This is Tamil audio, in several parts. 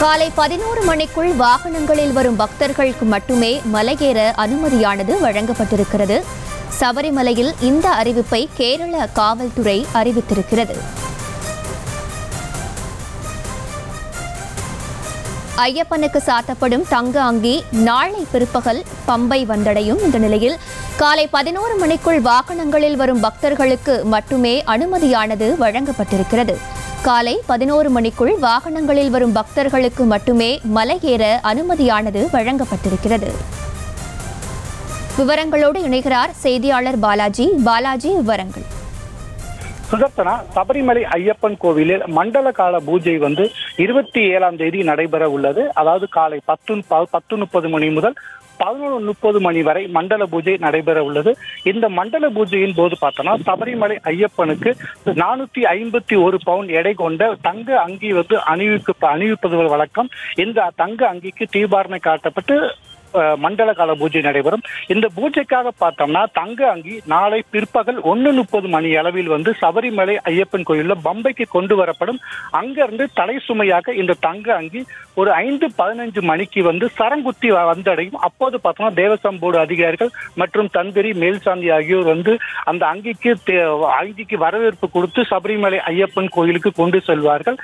காலை பதினோரு மணிக்குள் வாகனங்களில் வரும் பக்தர்களுக்கு மட்டுமே மலையேற அனுமதியானது வழங்கப்பட்டிருக்கிறது. சபரிமலையில் இந்த அறிவிப்பை கேரள காவல்துறை அறிவித்திருக்கிறது. ஐயப்பனுக்கு சாத்தப்படும் தங்க அங்கி நாளை பிற்பகல் பம்பை வந்தடையும் இந்த நிலையில் காலை பதினோரு மணிக்குள் வாகனங்களில் வரும் பக்தர்களுக்கு மட்டுமே அனுமதியானது வழங்கப்பட்டிருக்கிறது. காலை பதினோரு மணிக்குள் வாகனங்களில் வரும் பக்தர்களுக்கு மட்டுமே மலையேற அனுமதியானது வழங்கப்பட்டிருக்கிறது. விவரங்களோடு இணைகிறார் செய்தியாளர் பாலாஜி. பாலாஜி விவரங்கள். சுதர்த்தனா சபரிமலை ஐயப்பன் கோவிலில் மண்டல கால பூஜை வந்து இருபத்தி ஏழாம் தேதி நடைபெற உள்ளது. அதாவது காலை பத்து பத்து முப்பது மணி முதல் பதினொன்று முப்பது மணி வரை மண்டல பூஜை நடைபெற உள்ளது. இந்த மண்டல பூஜையின் போது பார்த்தோம்னா சபரிமலை ஐயப்பனுக்கு நானூத்தி ஐம்பத்தி ஒரு பவுன் எடை கொண்ட தங்க அங்கி வந்து அணிவிக்க அணிவிப்பது வழக்கம். இந்த தங்க அங்கிக்கு தீபாரணை காட்டப்பட்டு மண்டல கால பூஜை நடைபெறும். இந்த பூஜைக்காக பார்த்தோம்னா தங்க அங்கி நாளை பிற்பகல் ஒன்று முப்பது மணி அளவில் வந்து சபரிமலை ஐயப்பன் கோயிலில் பம்பைக்கு கொண்டு வரப்படும். அங்கிருந்து தலை சுமையாக இந்த தங்க அங்கி ஒரு ஐந்து பதினஞ்சு மணிக்கு வந்து சரங்குத்தி வந்தடையும். அப்போது பார்த்தோம்னா தேவசம் போர்டு அதிகாரிகள் மற்றும் தந்திரி மேல்சாந்தி ஆகியோர் வந்து அந்த அங்கிக்கு அங்கிக்கு வரவேற்பு கொடுத்து சபரிமலை ஐயப்பன் கோயிலுக்கு கொண்டு செல்வார்கள்.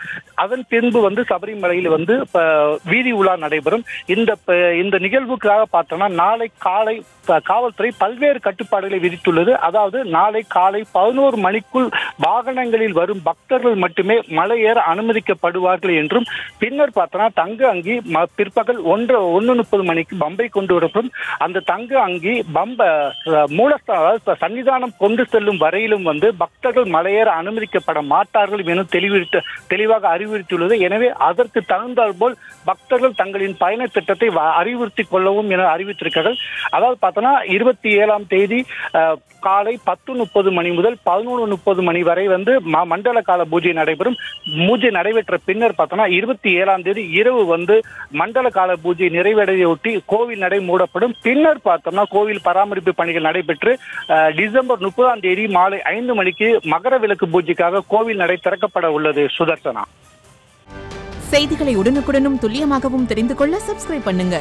அதன் பின்பு வந்து சபரிமலையில் வந்து வீதி உலா நடைபெறும். இந்த இந்த நிகழ்வு நிகழ்வுக்காக பார்த்தோம்னா நாளை காலை காவல்துறை பல்வேறு கட்டுப்பாடுகளை விதித்துள்ளது. அதாவது நாளை காலை பதினோரு மணிக்குள் வாகனங்களில் வரும் பக்தர்கள் மட்டுமே மலை ஏற அனுமதிக்கப்படுவார்கள் என்றும் பின்னர் பார்த்தோம்னா தங்க அங்கி பிற்பகல் ஒன்று ஒன்று முப்பது மணிக்கு பம்பை கொண்டு வரப்படும். அந்த தங்க அங்கி பம்ப மூலஸ்தான சன்னிதானம் கொண்டு செல்லும் வரையிலும் வந்து பக்தர்கள் மலையேற அனுமதிக்கப்பட மாட்டார்கள் என தெளிவிட்டு தெளிவாக அறிவுறுத்தியுள்ளது. எனவே அதற்கு தகுந்தால் போல் பக்தர்கள் தங்களின் பயண திட்டத்தை அறிவுறுத்திக் கொள்ள கொள்ளவும் என அறிவித்திருக்கிறார்கள். அதாவது பார்த்தோன்னா இருபத்தி ஏழாம் தேதி காலை பத்து முப்பது மணி முதல் பதினொன்று முப்பது மணி வரை வந்து மண்டல கால பூஜை நடைபெறும். பூஜை நடைபெற்ற பின்னர் பார்த்தோன்னா இருபத்தி ஏழாம் தேதி இரவு வந்து மண்டல கால பூஜை நிறைவடையொட்டி கோவில் நடை மூடப்படும். பின்னர் பார்த்தோம்னா கோவில் பராமரிப்பு பணிகள் நடைபெற்று டிசம்பர் முப்பதாம் தேதி மாலை ஐந்து மணிக்கு மகர விளக்கு பூஜைக்காக கோவில் நடை திறக்கப்பட உள்ளது. சுதர்சனா. செய்திகளை உடனுக்குடனும் துல்லியமாகவும் தெரிந்து கொள்ள சப்ஸ்கிரைப் பண்ணுங்க.